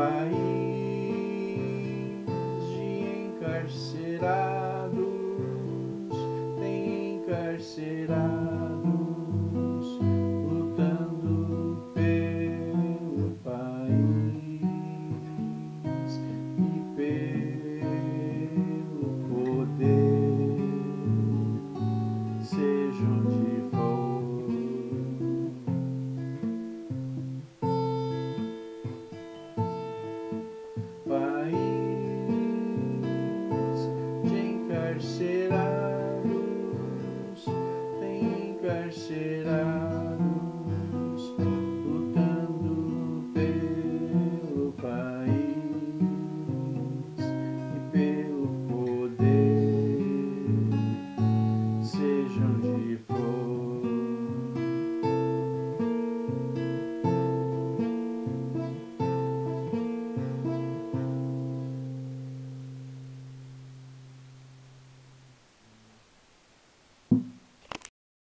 país de encarcerados tem encarcerados. encarcerados, encarcerados.